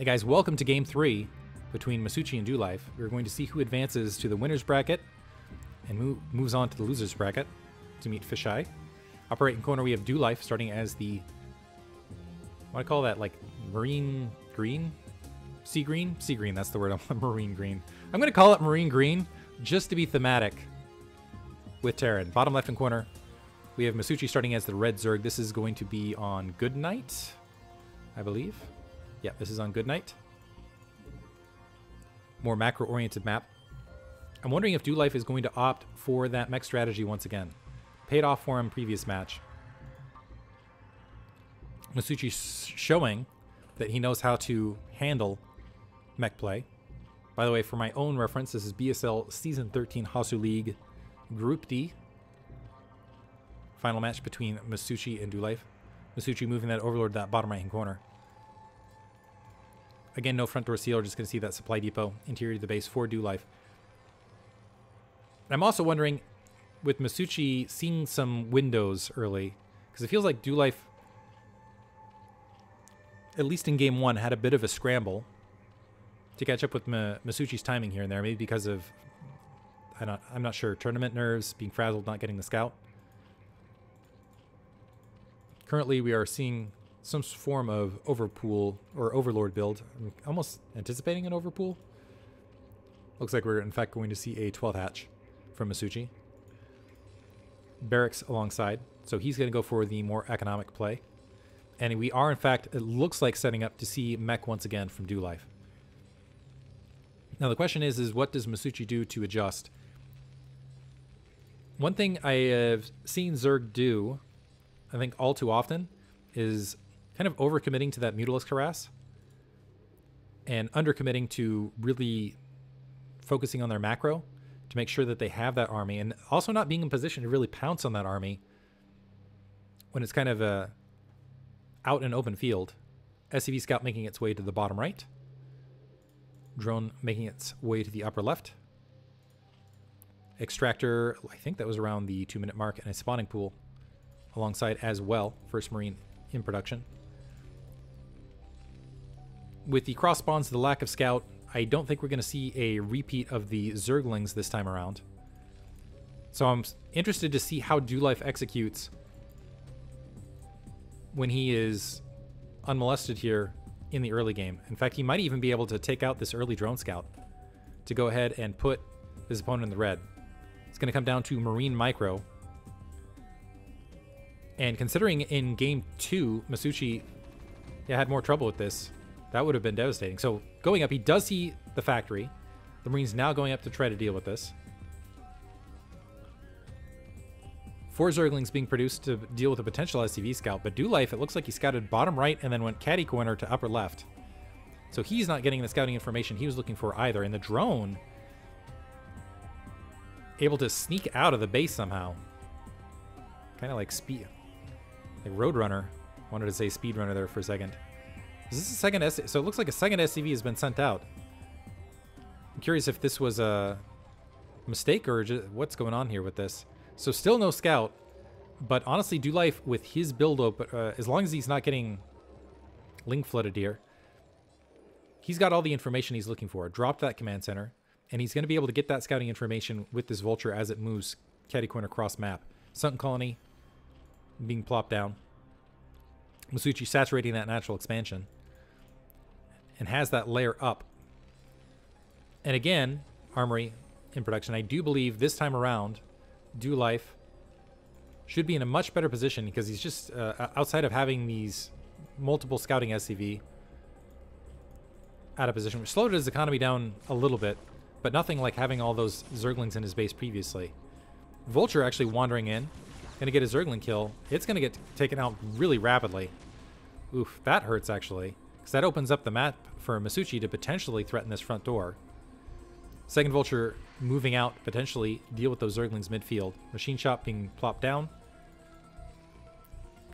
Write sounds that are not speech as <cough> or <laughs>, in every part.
Hey guys, welcome to game three between Masucci and Life. We're going to see who advances to the winner's bracket and move, moves on to the loser's bracket to meet Fisheye. Operating in corner, we have Life starting as the, what do I call that, like marine green? Sea green? Sea green, that's the word, <laughs> marine green. I'm going to call it marine green just to be thematic with Terran. Bottom left hand corner, we have Masucci starting as the red Zerg. This is going to be on Good Night, I believe. Yeah, this is on Good Night. More macro-oriented map. I'm wondering if Life is going to opt for that mech strategy once again. Paid off for him previous match. Masucci showing that he knows how to handle mech play. By the way, for my own reference, this is BSL Season 13 Hasu League Group D. Final match between Masucci and Life. Masucci moving that overlord that bottom right hand corner. Again, no front door seal. Just going to see that supply depot interior to the base for Do Life. I'm also wondering, with Masucci seeing some windows early, because it feels like Do Life, at least in game one, had a bit of a scramble to catch up with Ma Masucci's timing here and there. Maybe because of, I'm not, I'm not sure, tournament nerves, being frazzled, not getting the scout. Currently, we are seeing some form of overpool or overlord build. I'm almost anticipating an overpool. Looks like we're in fact going to see a 12 hatch from Masucci. Barracks alongside. So he's going to go for the more economic play. And we are in fact, it looks like setting up to see mech once again from Do Life. Now the question is, is what does Masucci do to adjust? One thing I have seen Zerg do, I think all too often, is kind of overcommitting to that Mutalisk harass and undercommitting to really focusing on their macro to make sure that they have that army and also not being in position to really pounce on that army when it's kind of out in open field. SCV scout making its way to the bottom right. Drone making its way to the upper left. Extractor, I think that was around the two minute mark, and a spawning pool alongside as well. First Marine in production with the cross spawns, the lack of scout, I don't think we're going to see a repeat of the Zerglings this time around. So I'm interested to see how Do Life executes when he is unmolested here in the early game. In fact, he might even be able to take out this early drone scout to go ahead and put his opponent in the red. It's going to come down to Marine Micro. And considering in game two, Masucci yeah, had more trouble with this, that would have been devastating. So going up, he does see the factory. The Marine's now going up to try to deal with this. Four Zerglings being produced to deal with a potential SCV scout, but Do Life, it looks like he scouted bottom right and then went caddy corner to upper left. So he's not getting the scouting information he was looking for either. And the drone, able to sneak out of the base somehow. Kind of like speed, like Roadrunner. Wanted to say Speedrunner there for a second. Is this a second S? So it looks like a second SCV has been sent out. I'm curious if this was a mistake or just, what's going on here with this. So still no scout, but honestly, Do Life with his build up, uh, as long as he's not getting ling flooded here, he's got all the information he's looking for. Dropped that command center, and he's going to be able to get that scouting information with this vulture as it moves catty corner across map. Sunken colony being plopped down. Masucci saturating that natural expansion and has that lair up. And again, Armory in production. I do believe this time around, Do Life should be in a much better position because he's just uh, outside of having these multiple scouting SCV out of position, which slowed his economy down a little bit, but nothing like having all those Zerglings in his base previously. Vulture actually wandering in, gonna get a Zergling kill. It's gonna get taken out really rapidly. Oof, that hurts actually. Because that opens up the map for Masucci to potentially threaten this front door. Second Vulture moving out, potentially deal with those Zerglings midfield. Machine Shop being plopped down.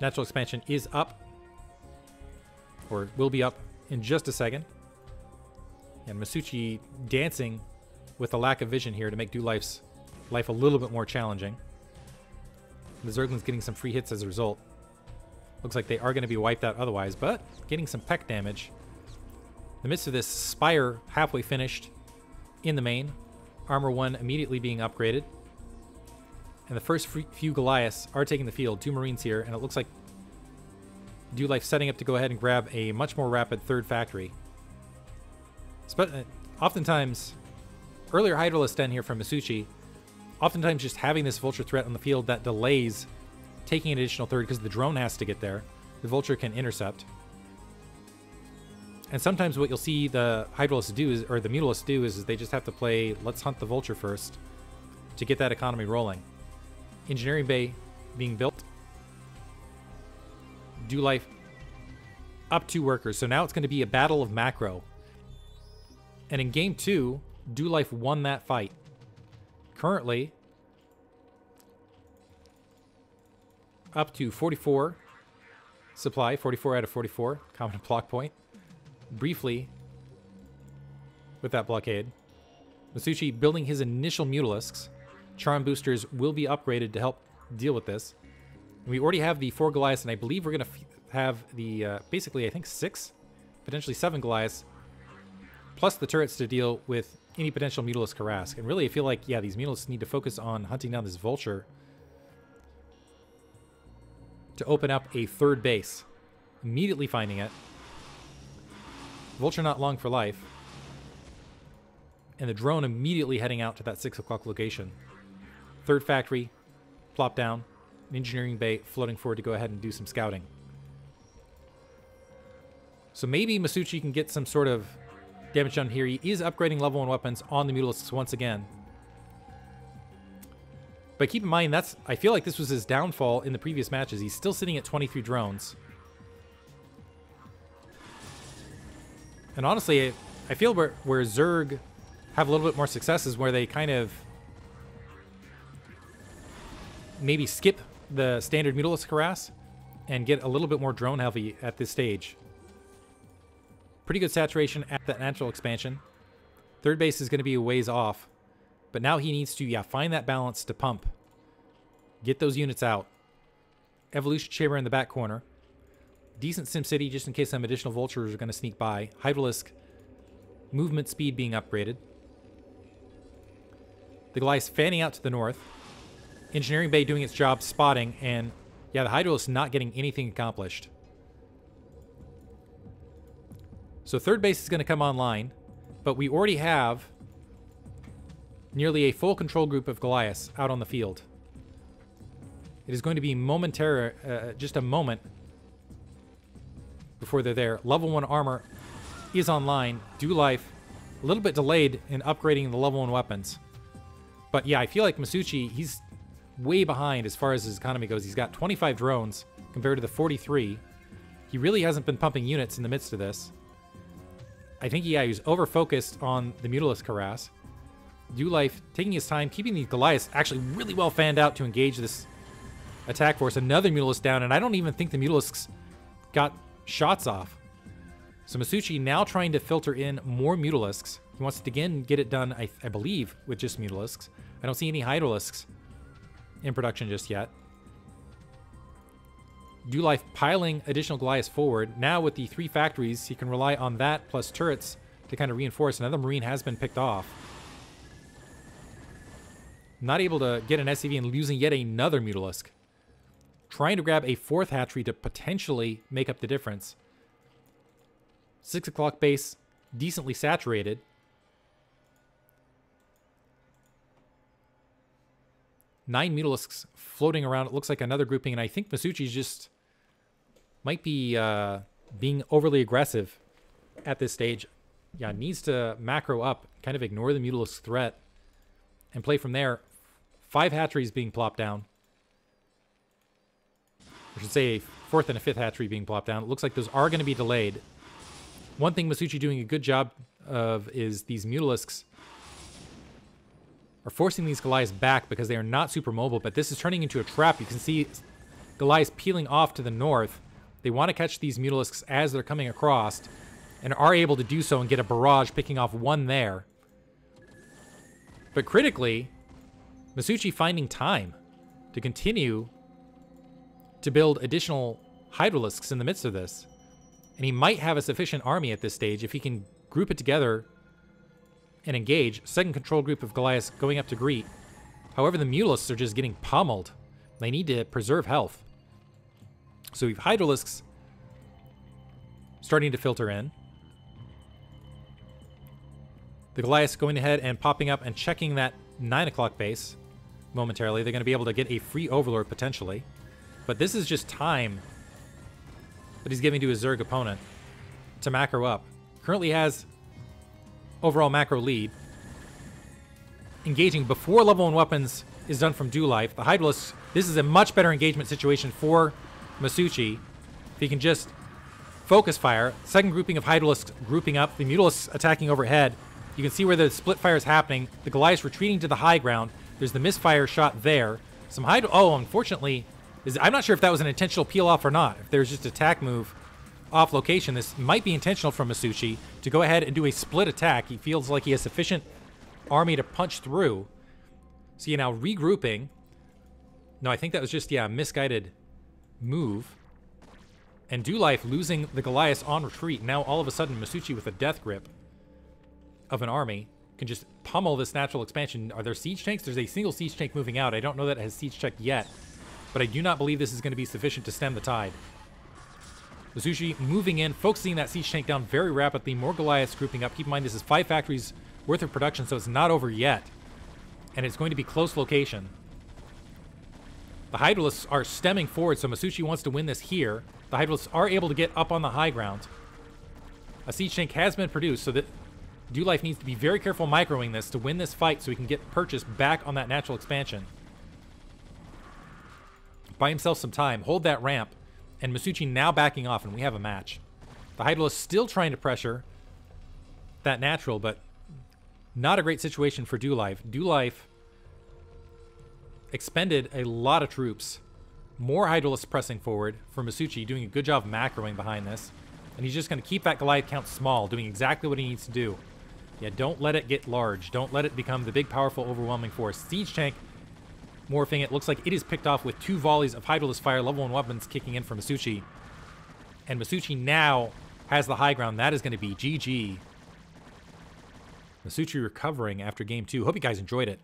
Natural Expansion is up. Or will be up in just a second. And Masucci dancing with a lack of vision here to make Do Life's life a little bit more challenging. The Zerglings getting some free hits as a result. Looks like they are going to be wiped out otherwise, but getting some peck damage. the midst of this, Spire halfway finished in the main. Armor 1 immediately being upgraded. And the first few Goliaths are taking the field. Two Marines here, and it looks like Do Life setting up to go ahead and grab a much more rapid third factory. Uh, oftentimes, earlier Hydralisk Den here from Masucci, oftentimes just having this Vulture threat on the field that delays taking an additional third because the drone has to get there. The Vulture can intercept. And sometimes what you'll see the Hydralisks do is, or the Mutalisks do is, is they just have to play let's hunt the Vulture first to get that economy rolling. Engineering Bay being built. Do life up two workers. So now it's going to be a battle of macro. And in game two, Do Life won that fight. Currently, up to 44 supply, 44 out of 44, common <laughs> block point. Briefly, with that blockade, Masucci building his initial Mutalisks. Charon boosters will be upgraded to help deal with this. We already have the four Goliaths, and I believe we're going to have the, uh, basically, I think six, potentially seven Goliaths, plus the turrets to deal with any potential Mutalisk harass. And really, I feel like, yeah, these Mutalisks need to focus on hunting down this Vulture to open up a third base. Immediately finding it. Vulture not long for life. And the drone immediately heading out to that 6 o'clock location. Third factory, plop down. an Engineering bay floating forward to go ahead and do some scouting. So maybe Masucci can get some sort of damage done here. He is upgrading level 1 weapons on the Mutalisks once again. But keep in mind, that's I feel like this was his downfall in the previous matches. He's still sitting at 23 drones. And honestly, I feel where, where Zerg have a little bit more success is where they kind of maybe skip the standard Mutalisk harass and get a little bit more drone heavy at this stage. Pretty good saturation at that natural expansion. Third base is going to be a ways off. But now he needs to, yeah, find that balance to pump. Get those units out. Evolution Chamber in the back corner. Decent SimCity just in case some additional vultures are going to sneak by. Hydralisk movement speed being upgraded. The Goliath fanning out to the north. Engineering Bay doing its job spotting, and yeah, the Hydralisk not getting anything accomplished. So third base is going to come online, but we already have nearly a full control group of Goliaths out on the field. It is going to be momentary, uh, just a moment before they're there. Level 1 armor is online. Do life, a little bit delayed in upgrading the level 1 weapons. But yeah, I feel like Masucci, he's way behind as far as his economy goes. He's got 25 drones compared to the 43. He really hasn't been pumping units in the midst of this. I think, yeah, he's over-focused on the Mutalisk harass. Do Life taking his time, keeping the Goliaths actually really well fanned out to engage this attack force. Another Mutalisk down, and I don't even think the Mutalisks got shots off. So Masucci now trying to filter in more Mutalisks. He wants to again get it done, I, I believe, with just Mutalisks. I don't see any Hydralisks in production just yet. Do Life piling additional Goliaths forward. Now with the three factories, he can rely on that plus turrets to kind of reinforce. Another Marine has been picked off. Not able to get an SCV and losing yet another Mutalisk. Trying to grab a fourth hatchery to potentially make up the difference. Six o'clock base, decently saturated. Nine Mutalisks floating around. It looks like another grouping, and I think Masucci's just might be uh, being overly aggressive at this stage. Yeah, needs to macro up, kind of ignore the Mutalisk threat, and play from there. Five hatcheries being plopped down. I should say a fourth and a fifth hatchery being plopped down. It looks like those are going to be delayed. One thing Masucci doing a good job of is these Mutalisks are forcing these Goliaths back because they are not super mobile, but this is turning into a trap. You can see Goliaths peeling off to the north. They want to catch these Mutalisks as they're coming across and are able to do so and get a barrage picking off one there. But critically, Masucci finding time to continue to build additional Hydralisks in the midst of this. And he might have a sufficient army at this stage if he can group it together and engage. Second control group of Goliaths going up to greet. However, the Mutalisks are just getting pummeled. They need to preserve health. So we have Hydralisks starting to filter in. The Goliaths going ahead and popping up and checking that 9 o'clock base momentarily. They're going to be able to get a free Overlord potentially. But this is just time that he's giving to his Zerg opponent to macro up. Currently has overall macro lead. Engaging before level 1 weapons is done from Do Life. The Hydralisks, this is a much better engagement situation for Masucci. If he can just focus fire. Second grouping of Hydralisks grouping up. The Mutalisks attacking overhead. You can see where the split fire is happening. The Goliaths retreating to the high ground. There's the misfire shot there. Some Hydro... Oh, unfortunately, is I'm not sure if that was an intentional peel off or not. If there's just attack move off location, this might be intentional from Masucci to go ahead and do a split attack. He feels like he has sufficient army to punch through. So you now regrouping. No, I think that was just, yeah, misguided move. And Do Life losing the Goliath on retreat. Now all of a sudden Masucci with a death grip of an army can just pummel this natural expansion. Are there siege tanks? There's a single siege tank moving out. I don't know that it has siege check yet, but I do not believe this is going to be sufficient to stem the tide. Masucci moving in, focusing that siege tank down very rapidly. More Goliaths grouping up. Keep in mind this is five factories worth of production, so it's not over yet. And it's going to be close location. The Hydralisks are stemming forward, so Masucci wants to win this here. The Hydralisks are able to get up on the high ground. A siege tank has been produced, so that Do Life needs to be very careful microing this to win this fight so he can get purchase back on that natural expansion. Buy himself some time, hold that ramp, and Masucci now backing off, and we have a match. The Hydralisk still trying to pressure that natural, but not a great situation for Do Life. Do Life expended a lot of troops. More Hydralisks pressing forward for Masucci, doing a good job macroing behind this. And he's just going to keep that Goliath count small, doing exactly what he needs to do. Yeah, don't let it get large. Don't let it become the big, powerful, overwhelming force. Siege Tank morphing it. Looks like it is picked off with two volleys of Hydralisk Fire, level 1 weapons kicking in for Masucci. And Masucci now has the high ground. That is going to be GG. Masucci recovering after game two. Hope you guys enjoyed it.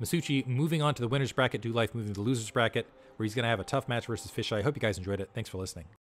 Masucci moving on to the winner's bracket. Do Life moving to the loser's bracket, where he's going to have a tough match versus Fisheye. Hope you guys enjoyed it. Thanks for listening.